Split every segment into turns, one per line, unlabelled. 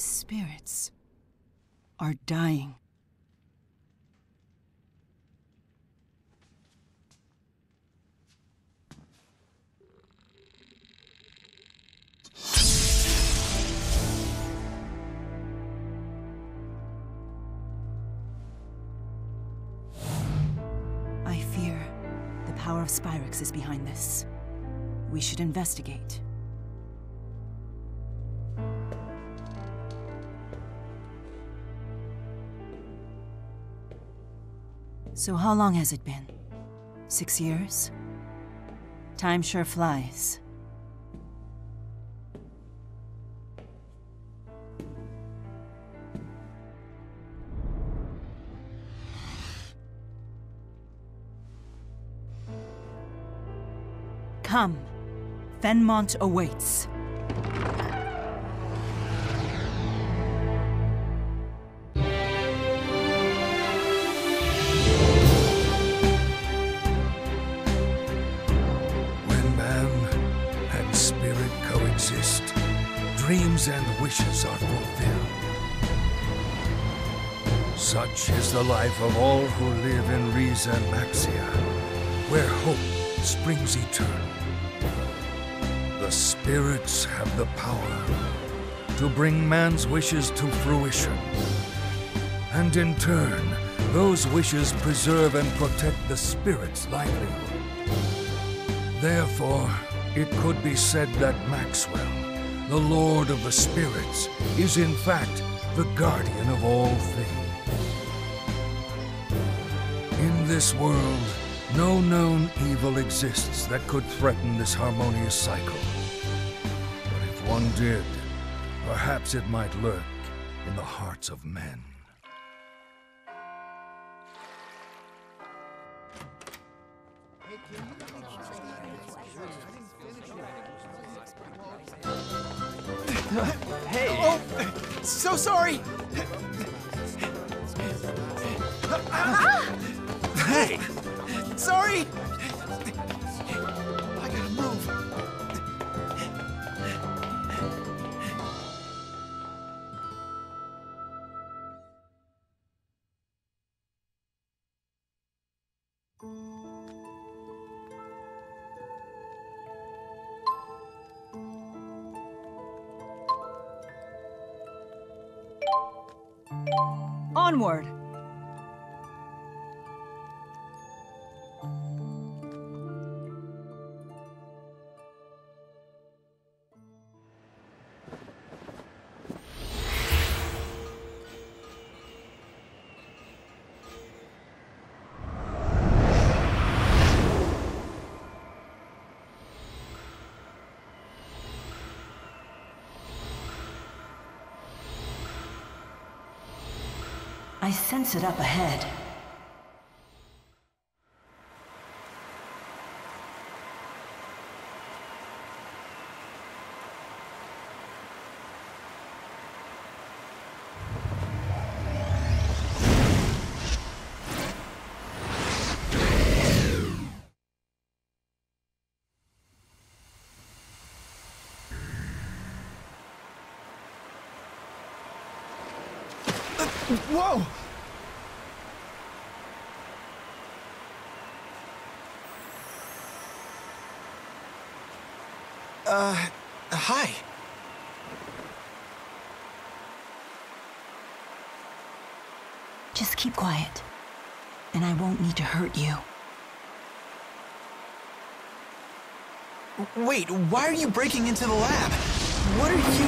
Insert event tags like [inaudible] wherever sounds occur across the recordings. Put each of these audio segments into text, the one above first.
Spirits are dying. I fear the power of Spyrix is behind this. We should investigate. So how long has it been? Six years? Time sure flies. Come. Fennmont awaits.
Dreams and wishes are fulfilled. Such is the life of all who live in and Maxia, where hope springs eternal. The spirits have the power to bring man's wishes to fruition. And in turn, those wishes preserve and protect the spirit's livelihood. Therefore, it could be said that Maxwell, the Lord of the Spirits, is in fact the guardian of all things. In this world, no known evil exists that could threaten this harmonious cycle. But if one did, perhaps it might lurk in the hearts of men.
Hey! Oh, so sorry! Hey! Sorry! I gotta move.
Onward! Sense it up ahead.
Uh, whoa! Uh, hi.
Just keep quiet, and I won't need to hurt you.
Wait, why are you breaking into the lab? What are you...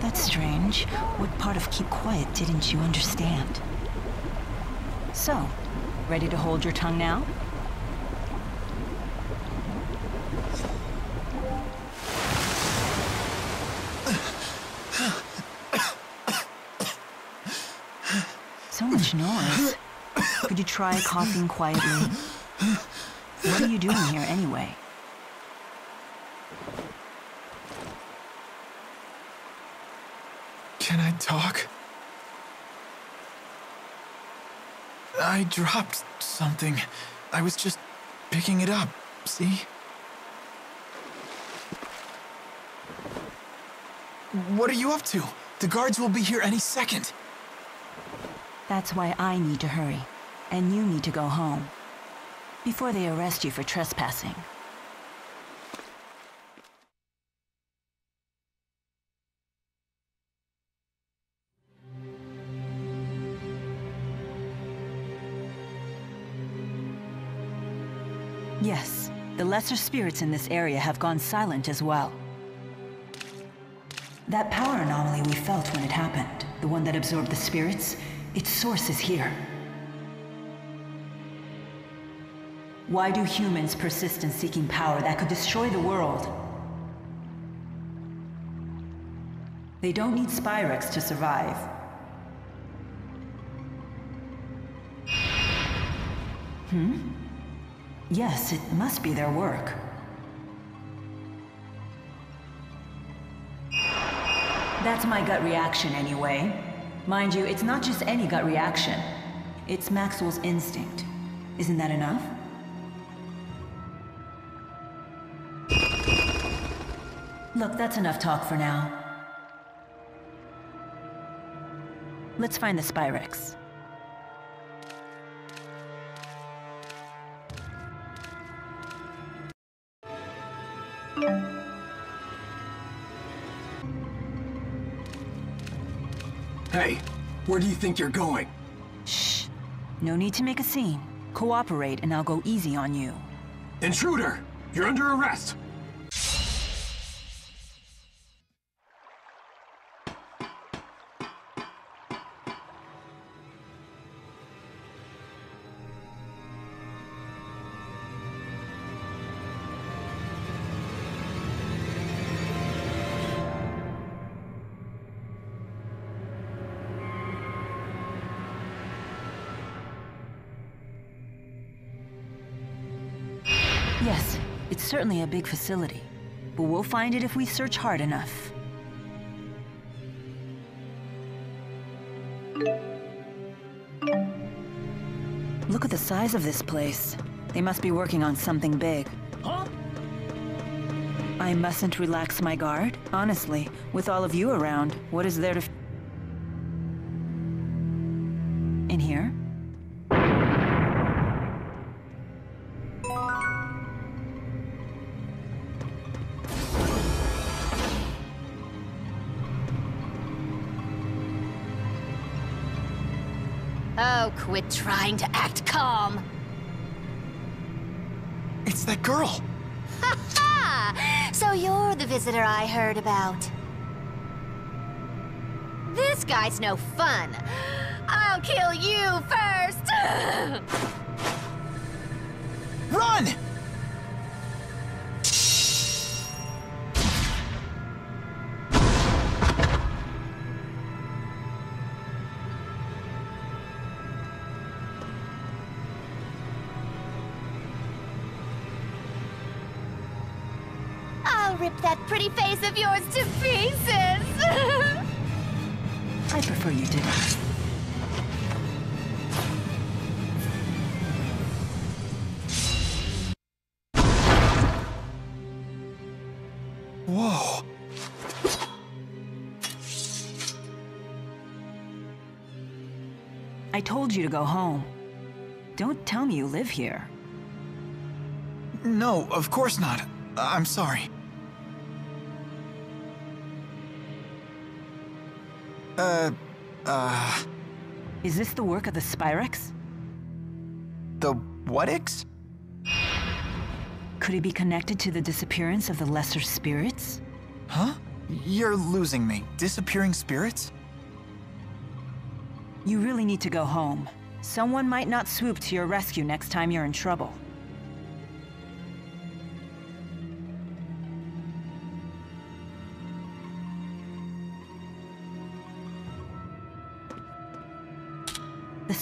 That's strange. What part of keep quiet didn't you understand? So, ready to hold your tongue now? noise. Could you try coughing quietly? What are you doing here anyway?
Can I talk? I dropped something. I was just picking it up, see? What are you up to? The guards will be here any second.
That's why I need to hurry. And you need to go home. Before they arrest you for trespassing. Yes, the lesser spirits in this area have gone silent as well. That power anomaly we felt when it happened, the one that absorbed the spirits, its source is here. Why do humans persist in seeking power that could destroy the world? They don't need Spyrix to survive. Hmm? Yes, it must be their work. That's my gut reaction anyway. Mind you, it's not just any gut reaction. It's Maxwell's instinct. Isn't that enough? Look, that's enough talk for now. Let's find the
Spyrix. Where do you think you're going?
Shh. No need to make a scene. Cooperate and I'll go easy on you.
Intruder! You're under arrest!
Yes, it's certainly a big facility. But we'll find it if we search hard enough. Look at the size of this place. They must be working on something big.
Huh?
I mustn't relax my guard? Honestly, with all of you around, what is there to...
Oh, quit trying to act calm.
It's that girl.
Ha! ha! So you're the visitor I heard about. This guy's no fun. I'll kill you first!
Run!
Face of yours to pieces! [laughs]
I prefer you didn't.
Whoa.
I told you to go home. Don't tell me you live here.
No, of course not. I'm sorry. Uh, uh,
Is this the work of the Spyrix?
the Whatix?
Could it be connected to the disappearance of the lesser spirits?
Huh? You're losing me. Disappearing spirits?
You really need to go home. Someone might not swoop to your rescue next time you're in trouble.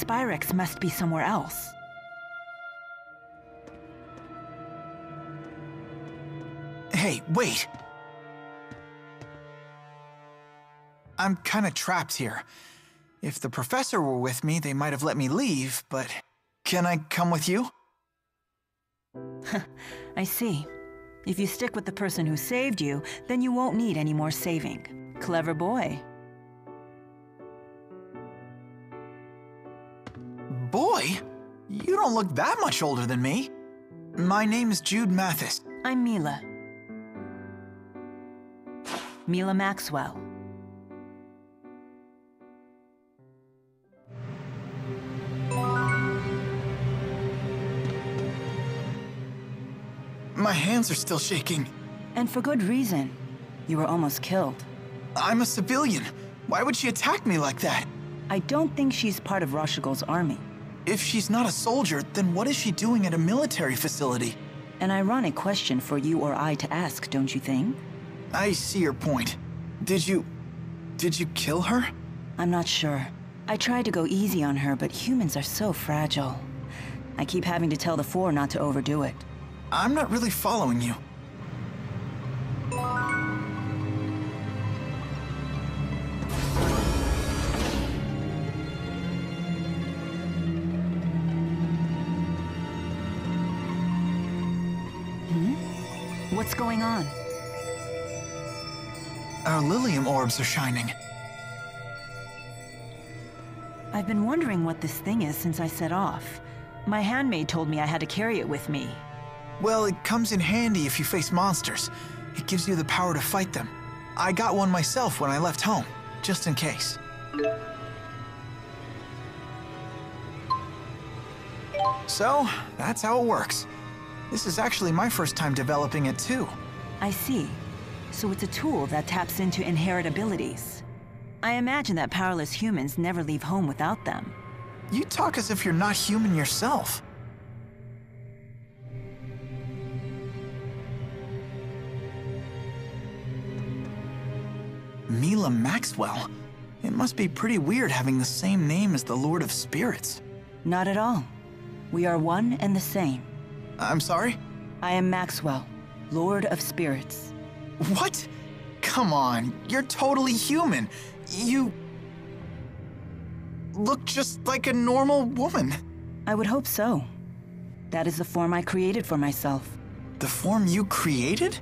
Spyrix must be somewhere else.
Hey, wait! I'm kinda trapped here. If the professor were with me, they might have let me leave, but... Can I come with you? [laughs]
I see. If you stick with the person who saved you, then you won't need any more saving. Clever boy.
Boy, you don't look that much older than me. My name is Jude Mathis.
I'm Mila. Mila Maxwell.
My hands are still shaking.
And for good reason. You were almost killed.
I'm a civilian. Why would she attack me like that?
I don't think she's part of Rashugal's army.
If she's not a soldier, then what is she doing at a military facility?
An ironic question for you or I to ask, don't you think?
I see your point. Did you... did you kill her?
I'm not sure. I tried to go easy on her, but humans are so fragile. I keep having to tell the Four not to overdo it.
I'm not really following you.
Going on?
Our Lilium orbs are shining.
I've been wondering what this thing is since I set off. My handmaid told me I had to carry it with me.
Well, it comes in handy if you face monsters. It gives you the power to fight them. I got one myself when I left home, just in case. So, that's how it works. This is actually my first time developing it too.
I see. So it's a tool that taps into inherent abilities. I imagine that powerless humans never leave home without them.
You talk as if you're not human yourself. Mila Maxwell? It must be pretty weird having the same name as the Lord of Spirits.
Not at all. We are one and the same.
I'm sorry?
I am Maxwell, Lord of Spirits.
What? Come on, you're totally human. You... look just like a normal woman.
I would hope so. That is the form I created for myself.
The form you created?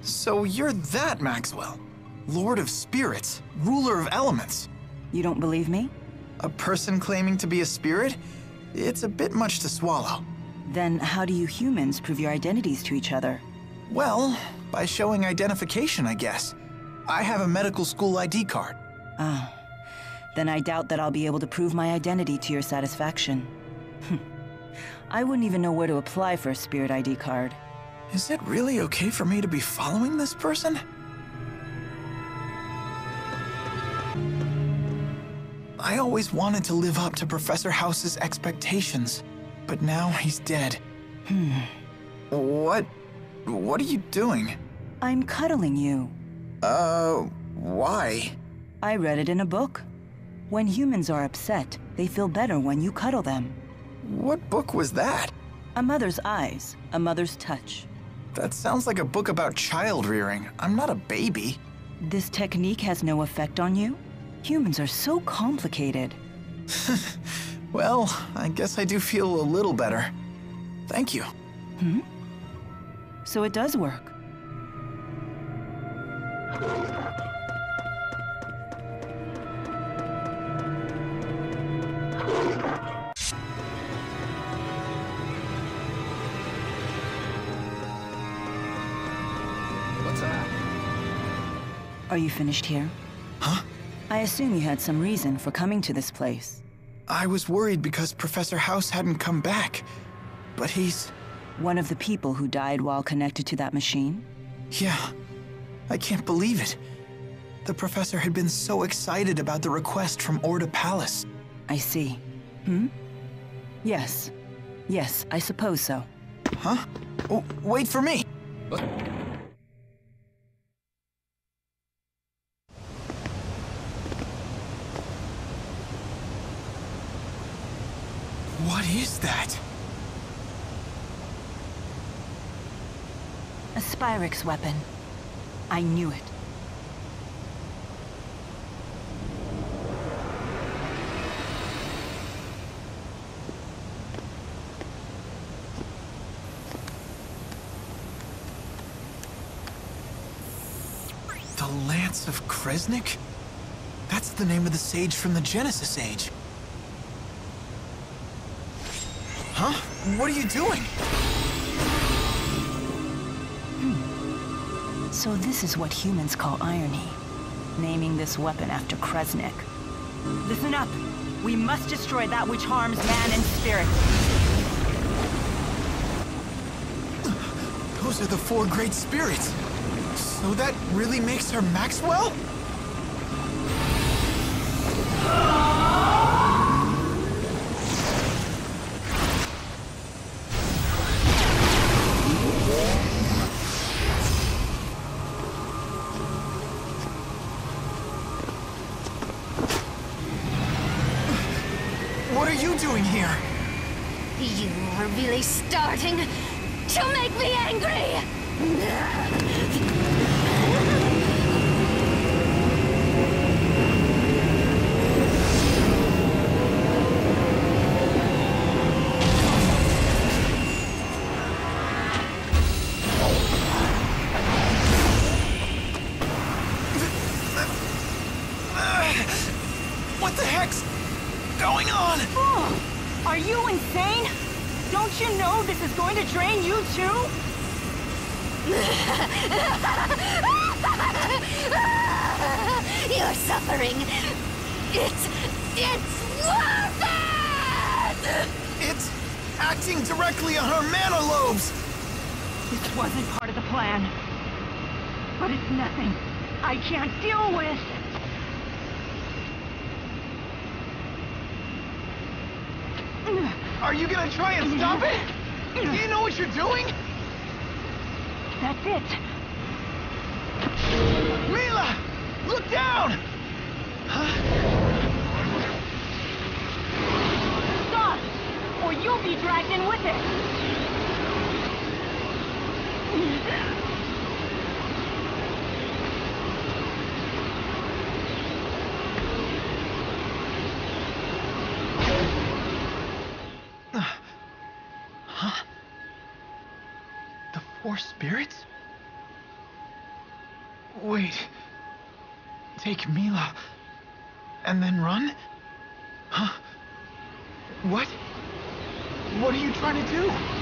So you're that Maxwell. Lord of Spirits, ruler of elements.
You don't believe me?
A person claiming to be a spirit? It's a bit much to swallow.
Then how do you humans prove your identities to each other?
Well, by showing identification, I guess. I have a medical school ID card.
Ah, then I doubt that I'll be able to prove my identity to your satisfaction. I wouldn't even know where to apply for a spirit ID card.
Is it really okay for me to be following this person? I always wanted to live up to Professor Haus's expectations, but now he's dead.
Hmm.
What? What are you doing?
I'm cuddling you.
Uh, why?
I read it in a book. When humans are upset, they feel better when you cuddle them.
What book was that?
A mother's eyes, a mother's touch.
That sounds like a book about child rearing. I'm not a baby.
This technique has no effect on you? Humans are so complicated. [laughs]
well, I guess I do feel a little better. Thank you.
Hmm? So it does work.
What's that?
Are you finished here?
Huh?
I assume you had some reason for coming to this place.
I was worried because Professor Haus hadn't come back. But he's...
One of the people who died while connected to that machine?
Yeah. I can't believe it. The professor had been so excited about the request from Orda Palace.
I see. Hmm? Yes. Yes, I suppose so.
Huh? Oh, wait for me!
What?
What is that?
A weapon. I knew it.
The Lance of Kresnik? That's the name of the sage from the Genesis Age. What are you doing?
So this is what humans call irony. Naming this weapon after Kresnik. Listen up! We must destroy that which harms man and spirit.
Those are the four great spirits. So that really makes her Maxwell?
This is going to drain you too? [laughs]
Your suffering. It's. it's worth it!
It's acting directly on her mana lobes.
This wasn't part of the plan. But it's nothing I can't deal with.
Are you gonna try and stop it? Do you know what you're doing?
That's it.
Mila! Look down! Huh?
Stop! Or you'll be dragged in with it.
The four spirits? Wait. Take Mila. And then run? Huh? What? What are you trying to do?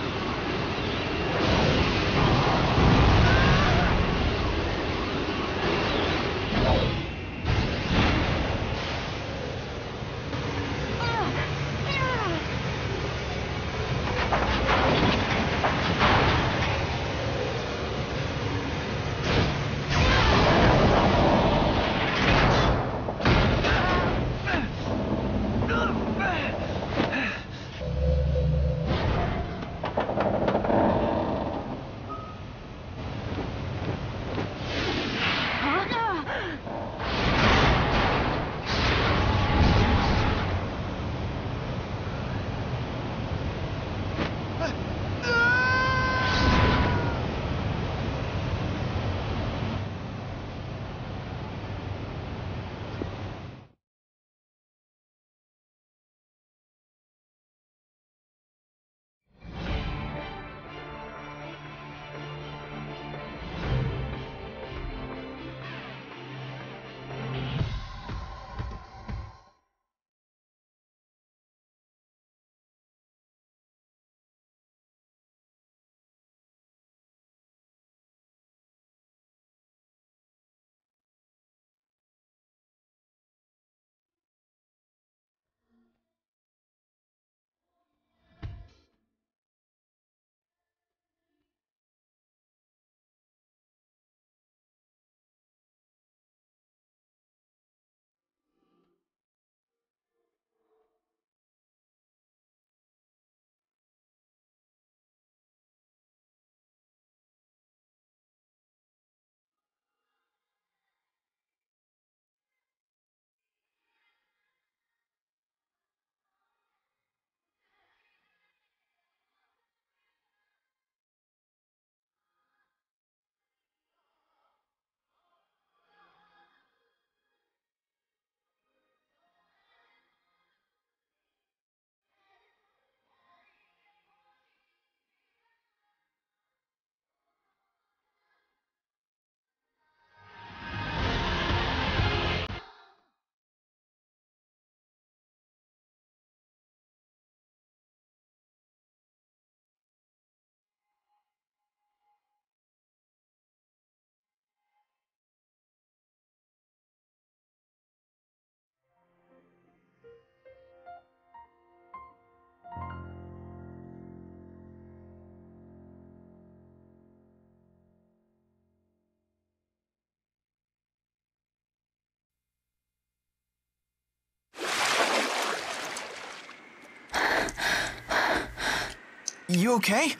You okay?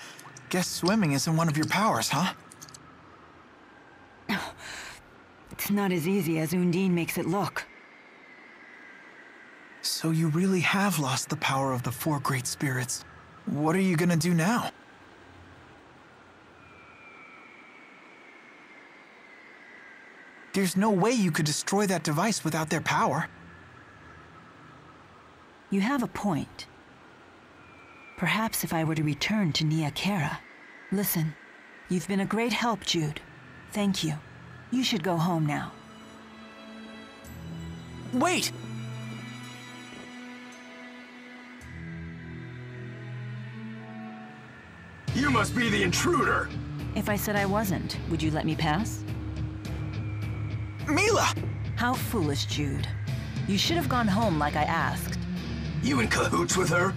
Guess swimming isn't one of your powers, huh?
It's not as easy as Undine makes it look.
So you really have lost the power of the four great spirits. What are you gonna do now? There's no way you could destroy that device without their power.
You have a point. Perhaps if I were to return to Nia Khera. Listen, you've been a great help, Jude. Thank you. You should go home now.
Wait!
You must be the intruder!
If I said I wasn't, would you let me pass?
Mila!
How foolish, Jude. You should have gone home like I asked.
You in cahoots with her?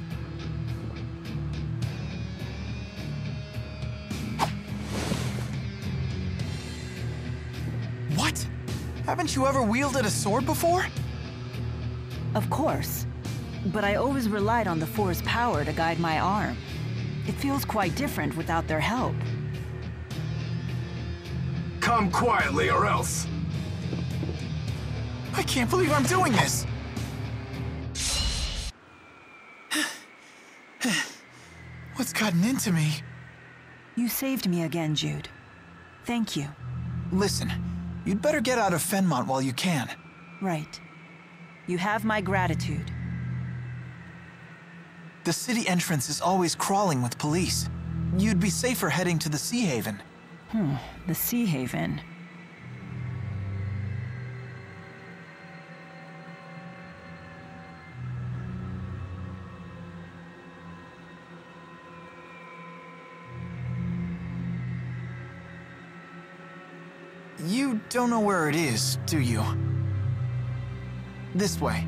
Haven't you ever wielded a sword before?
Of course. But I always relied on the Four's power to guide my arm. It feels quite different without their help.
Come quietly or else.
I can't believe I'm doing this! [sighs] What's gotten into me?
You saved me again, Jude. Thank you.
Listen, you'd better get out of Fennmont while you can.
Right. You have my gratitude.
The city entrance is always crawling with police. You'd be safer heading to the Sea Haven.
Hmm, the Sea Haven.
Don't know where it is, do you? This way.